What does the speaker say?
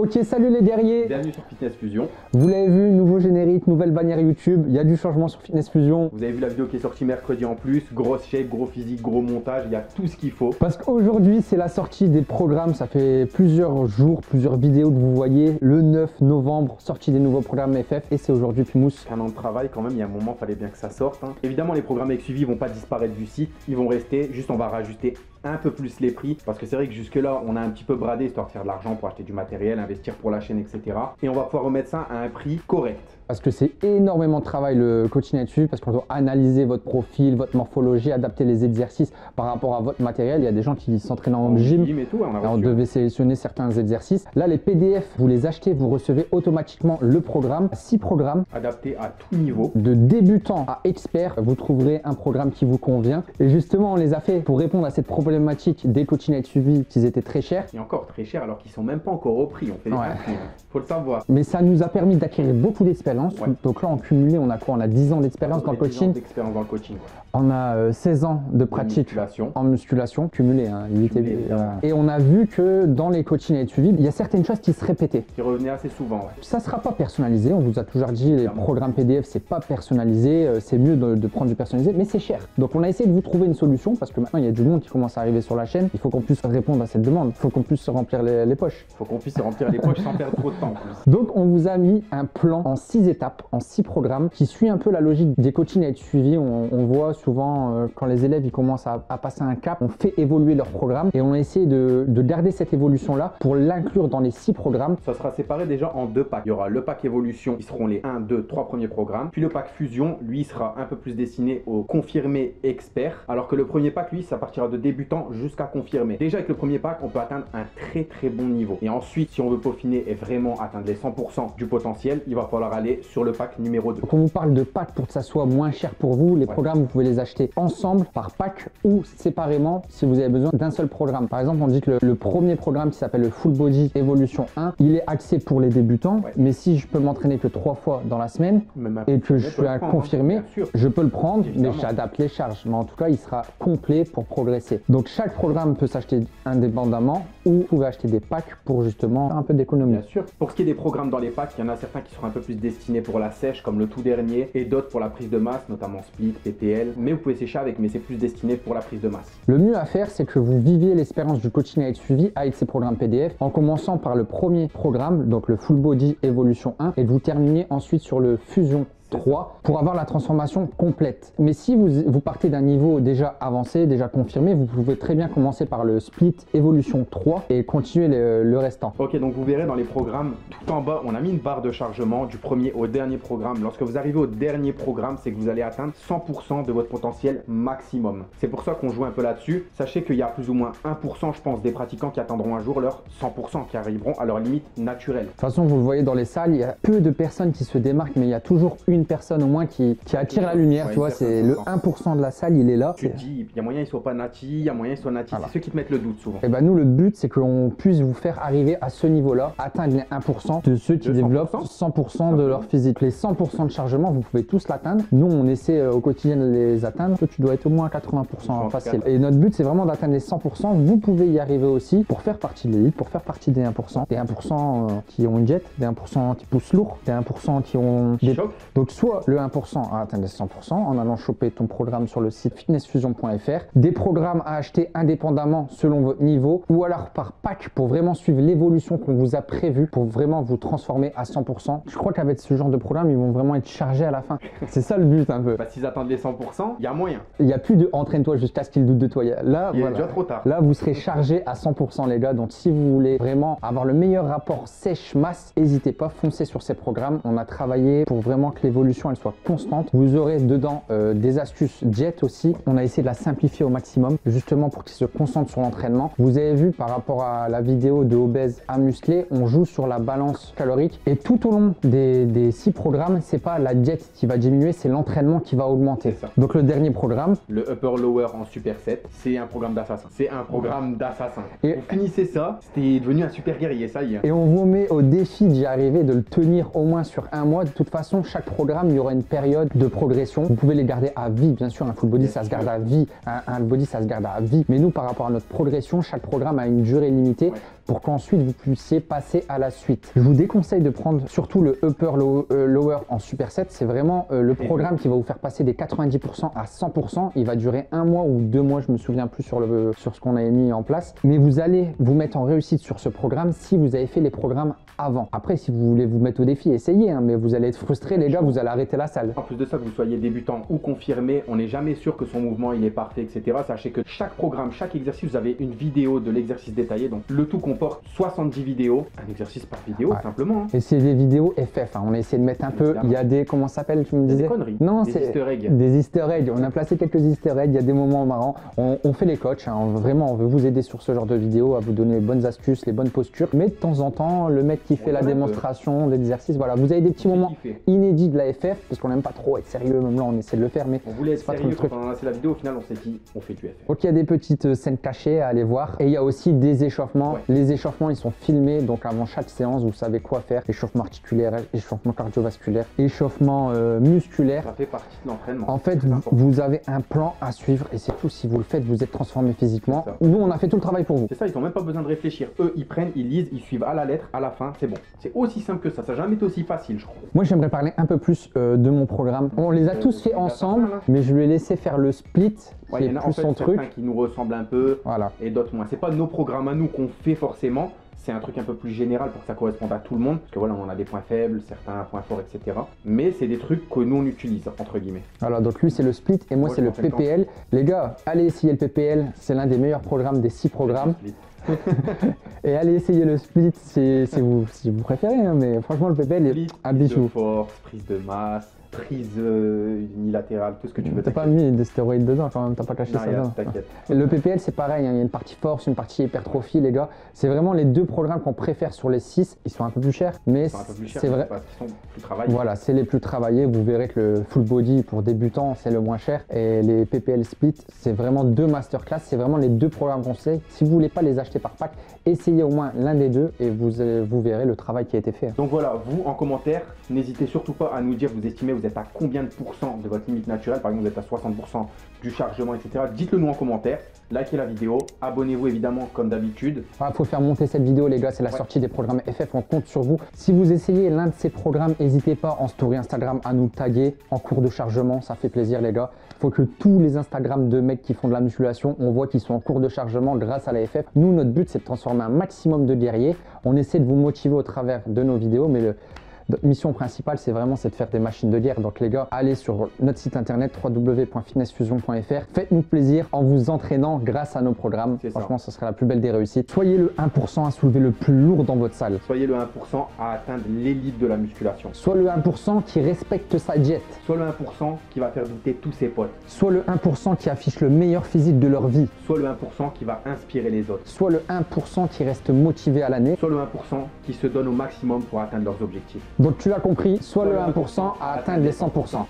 Ok, salut les guerriers Bienvenue sur Fitness Fusion. Vous l'avez vu, nouveau générique, nouvelle bannière YouTube, il y a du changement sur Fitness Fusion. Vous avez vu la vidéo qui est sortie mercredi en plus, grosse shape, gros physique, gros montage, il y a tout ce qu'il faut. Parce qu'aujourd'hui, c'est la sortie des programmes, ça fait plusieurs jours, plusieurs vidéos que vous voyez. Le 9 novembre, sortie des nouveaux programmes FF, et c'est aujourd'hui Pimous. Un an de travail quand même, il y a un moment, il fallait bien que ça sorte. hein. Évidemment, les programmes avec suivi vont pas disparaître du site, ils vont rester, juste on va rajouter un peu plus les prix parce que c'est vrai que jusque là on a un petit peu bradé histoire de faire de l'argent pour acheter du matériel, investir pour la chaîne etc. Et on va pouvoir remettre ça à un prix correct. Parce que c'est énormément de travail le coaching là-dessus, parce qu'on doit analyser votre profil, votre morphologie, adapter les exercices par rapport à votre matériel. Il y a des gens qui s'entraînent en gym, et tout, on Alors, on reçu. devait sélectionner certains exercices. Là, les PDF, vous les achetez, vous recevez automatiquement le programme. 6 programmes. adapté à tout niveau. De débutant à expert, vous trouverez un programme qui vous convient. Et justement, on les a fait pour répondre à cette problématique des coachings à être suivis, qu'ils étaient très chers. Et encore très cher alors qu'ils sont même pas encore au prix. On fait des Ouais. prix. Faut le savoir. Mais ça nous a permis d'acquérir beaucoup d'expérience. Ouais. Donc là, en cumulé, on a quoi? On a 10 ans d'expérience dans le a 10 ans coaching. d'expérience dans le coaching. On a euh, 16 ans de pratique musculation. en musculation, cumulé. Hein, il évidemment. Et on a vu que dans les coachings à être suivis, il y a certaines choses qui se répétaient. Qui revenait assez souvent. ouais. Ça sera pas personnalisé, on vous a toujours dit les Clairement. programmes PDF c'est pas personnalisé, euh, c'est mieux de, de prendre du personnalisé, mais c'est cher. Donc on a essayé de vous trouver une solution parce que maintenant il y a du monde qui commence à arriver sur la chaîne, il faut qu'on puisse répondre à cette demande, il faut qu'on puisse se remplir les, les poches. Faut qu'on puisse se remplir les poches sans perdre trop de temps en plus. Donc on vous a mis un plan en six étapes, en six programmes, qui suit un peu la logique des coachings à être suivis. On, on voit souvent euh, quand les élèves ils commencent à, à passer un cap, on fait évoluer leur programme et on a essayé de, de garder cette évolution là pour l'inclure dans les six programmes Ça sera séparé déjà en deux packs. Il y aura le pack évolution, qui seront les 1, 2, 3 premiers programmes. Puis le pack fusion, lui, sera un peu plus destiné aux confirmés experts. Alors que le premier pack, lui, ça partira de débutant jusqu'à confirmé. Déjà avec le premier pack, on peut atteindre un très très bon niveau. Et ensuite, si on veut peaufiner et vraiment atteindre les 100% du potentiel, il va falloir aller sur le pack numéro 2. Donc on vous parle de pack pour que ça soit moins cher pour vous. Les Ouais. programmes, vous pouvez les acheter ensemble, par pack ou séparément si vous avez besoin d'un seul programme. Par exemple, on dit que le, le premier programme qui s'appelle le Full Body Evolution 1, il est axé pour les débutants. Ouais. Mais si je peux m'entraîner que trois fois dans la semaine et que je suis à hein, confirmer, je peux le prendre, Évidemment. mais j'adapte les charges. Mais en tout cas, il sera complet pour progresser. Donc chaque programme peut s'acheter indépendamment ou vous pouvez acheter des packs pour justement faire un peu d'économie. Bien sûr. Pour ce qui est des programmes dans les packs, il y en a certains qui seront un peu plus destinés pour la sèche, comme le tout dernier, et d'autres pour la prise de masse, notamment split, PPL. Mais vous pouvez sécher avec, mais c'est plus destiné pour la prise de masse. Le mieux à faire, c'est que vous viviez l'expérience du coaching à être suivi avec ces programmes PDF en commençant par le premier programme, donc le Full Body Evolution 1, et vous terminer ensuite sur le Fusion 3 pour avoir la transformation complète. Mais si vous, vous partez d'un niveau déjà avancé, déjà confirmé, vous pouvez très bien commencer par le Split Evolution 3 et continuer le, le restant. Ok, donc vous verrez dans les programmes, tout en bas, on a mis une barre de chargement du premier au dernier programme. Lorsque vous arrivez au dernier programme, c'est que vous allez atteindre 100% de votre potentiel maximum. C'est pour ça qu'on joue un peu là-dessus. Sachez qu'il y a plus ou moins 1%, je pense, des pratiquants qui atteindront un jour leur 100%, qui arriveront à leur limite naturelle. De toute façon, vous le voyez dans les salles, il y a peu de personnes qui se démarquent, mais il y a toujours une personne au moins qui, qui attire la lumière. Ouais, tu vois, c'est le certaine 1% de la salle, il est là. Tu te dis, il y a moyen qu'ils soient pas nati, il y a moyen qu'ils soient nati. Voilà. C'est ceux qui te mettent le doute souvent. Et ben nous, le but, c'est qu'on puisse vous faire arriver à ce niveau-là, atteindre les 1% de ceux qui De 100%. développent 100% de leur physique. Les 100% de chargement, vous pouvez tous l'atteindre. Nous, on essaie euh, au quotidien de les atteindre. Toi, tu dois être au moins à 80% facile. Et notre but, c'est vraiment d'atteindre les 100%. Vous pouvez y arriver aussi pour faire partie de l'élite, pour faire partie des 1%. Des 1% euh, qui ont une jet, des 1% qui poussent lourd, des 1% qui ont des Choc. Donc soit le 1% à atteindre les 100% en allant choper ton programme sur le site fitnessfusion.fr, des programmes à acheter indépendamment selon votre niveau ou alors par pack pour vraiment suivre l'évolution qu'on vous a prévue pour vraiment vous transformer à 100%. Je crois qu'avec ce genre de programme, ils vont vraiment être chargés à la fin. C'est ça le but un peu. Bah, s'ils attendent les 100%, il y a moyen. Il n'y a plus de entraîne-toi jusqu'à ce qu'il doute de toi. Là, Il est déjà trop tard. Là, vous serez chargé à 100% les gars. Donc si vous voulez vraiment avoir le meilleur rapport sèche-masse, n'hésitez pas, foncez sur ces programmes. On a travaillé pour vraiment que l'évolution elle soit constante. Vous aurez dedans euh, des astuces jet aussi. On a essayé de la simplifier au maximum, justement pour qu'ils se concentrent sur l'entraînement. Vous avez vu par rapport à la vidéo de obèse à musclé, on joue sur la balance calorique. Et tout au long des, des six programmes, c'est pas la jet qui va diminuer, c'est l'entraînement qui va augmenter. Donc le dernier programme, Le upper lower en superset, c'est un programme d'assassin. C'est un programme d'assassin. Et- Vous finissez ça, c'était devenu un super guerrier, ça y est. Et on vous met au défi d'y arriver, de le tenir au moins sur un mois. De toute façon, chaque programme, il y aura une période de progression. Vous pouvez les garder à vie, bien sûr. Un full body, ça se garde à vie. Un, un body, ça se garde à vie. Mais nous, par rapport à notre progression, chaque programme a une durée limitée. Pour qu'ensuite vous puissiez passer à la suite. Je vous déconseille de prendre surtout le upper euh, lower en superset. C'est vraiment euh, le programme qui va vous faire passer des 90% à 100%. Il va durer un mois ou deux mois, je me souviens plus sur, le, sur ce qu'on a mis en place. Mais vous allez vous mettre en réussite sur ce programme si vous avez fait les programmes avant. Après, si vous voulez vous mettre au défi, essayez, hein, mais vous allez être frustré, gars, vous allez arrêter la salle. En plus de ça, que vous soyez débutant ou confirmé, on n'est jamais sûr que son mouvement il est parfait, etc. Sachez que chaque programme, chaque exercice, vous avez une vidéo de l'exercice détaillé. Donc le tout comporte 70 vidéos, un exercice par vidéo, simplement. Hein. Et c'est des vidéos FF. Hein. On a essayé de mettre un peu. Il y a des comment ça s'appelle Tu me disais? Des conneries. Non, c'est des Easter eggs. Des Easter eggs. On a placé quelques Easter eggs. Il y a des moments marrants. On, fait les coachs. Hein. Vraiment, on veut vous aider sur ce genre de vidéos, à vous donner les bonnes astuces, les bonnes postures. Mais de temps en temps, le mec qui fait la démonstration, l'exercice, voilà, vous avez des petits moments inédits de la FF parce qu'on n'aime pas trop être sérieux. Même là, on essaie de le faire, mais on voulait être pas sérieux trop quand on a lancé la vidéo. Au final, on s'est dit, on fait du FF. Ok, il y a des petites euh, scènes cachées à aller voir. Et il y a aussi des échauffements. Les échauffements, ils sont filmés. Donc avant chaque séance, vous savez quoi faire. Échauffement articulaire, échauffement cardiovasculaire, échauffement euh, musculaire. Ça fait partie de l'entraînement. En fait, vous, avez un plan à suivre et c'est tout. Si vous le faites, vous êtes transformé physiquement. Nous, on a fait tout le travail pour vous. C'est ça, ils n'ont même pas besoin de réfléchir. Eux, ils prennent, ils lisent, ils suivent à la lettre, à la fin, c'est bon. C'est aussi simple que ça. Ça n'a jamais été aussi facile, je crois. Moi, j'aimerais parler un peu plus euh, de mon programme. On les a euh, tous fait ensemble, mais je lui ai laissé faire le split. Il y en a plus en fait, truc. qui nous ressemblent un peu voilà. et d'autres moins. C'est pas nos programmes à nous qu'on fait forcément c'est un truc un peu plus général pour que ça corresponde à tout le monde. Parce que voilà, on a des points faibles, certains points forts, etc. Mais c'est des trucs que nous on utilise, entre guillemets. Alors donc lui c'est le split et moi, c'est le PPL. Les gars, allez essayer le PPL, c'est l'un des meilleurs programmes des six programmes. et allez essayer le split si, vous, si vous préférez, hein, mais franchement le PPL est un bijou. De force, prise de masse, prise euh, unilatérale, tout ce que tu veux. T'as pas mis des stéroïdes dedans quand même, t'as pas caché ça dedans. Le PPL c'est pareil, hein, il y a une partie force, une partie hypertrophie les gars. C'est vraiment les deux programmes qu'on préfère sur les 6. Ils sont un peu plus chers, mais c'est vrai. Ils sont plus travaillés. Voilà, c'est les plus travaillés. Vous verrez que le full body pour débutants c'est le moins cher. Et les PPL split, c'est vraiment deux masterclass. C'est vraiment les deux programmes qu'on sait. Si vous voulez pas les acheter par pack, essayez au moins l'un des deux et vous, euh, vous verrez le travail qui a été fait. Donc voilà, vous en commentaire, n'hésitez surtout pas à nous dire vous estimez vous êtes à combien de pourcents de votre limite naturelle. Par exemple, vous êtes à 60% du chargement, etc. Dites-le nous en commentaire. Likez la vidéo. Abonnez-vous évidemment comme d'habitude. Il faut faire monter cette vidéo les gars. C'est la sortie des programmes FF. On compte sur vous. Si vous essayez l'un de ces programmes, n'hésitez pas en story Instagram à nous taguer en cours de chargement. Ça fait plaisir les gars. Il faut que tous les Instagram de mecs qui font de la musculation, on voit qu'ils sont en cours de chargement grâce à la FF. Nous, notre but, c'est de transformer un maximum de guerriers. On essaie de vous motiver au travers de nos vidéos, mais le, notre mission principale, c'est vraiment de faire des machines de guerre. Donc les gars, allez sur notre site internet www.fitnessfusion.fr. Faites-nous plaisir en vous entraînant grâce à nos programmes. Franchement, ce serait la plus belle des réussites. Soyez le 1% à soulever le plus lourd dans votre salle. Soyez le 1% à atteindre l'élite de la musculation. Soit le 1% qui respecte sa diète. Soit le 1% qui va faire douter tous ses potes. Soit le 1% qui affiche le meilleur physique de leur vie. Soit le 1% qui va inspirer les autres. Soit le 1% qui reste motivé à l'année. Soit le 1% qui se donne au maximum pour atteindre leurs objectifs. Donc tu as compris, soit le 1% à atteindre les 100%.